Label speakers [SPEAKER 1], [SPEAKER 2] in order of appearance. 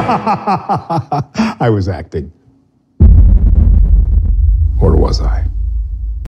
[SPEAKER 1] I was acting. Or was I?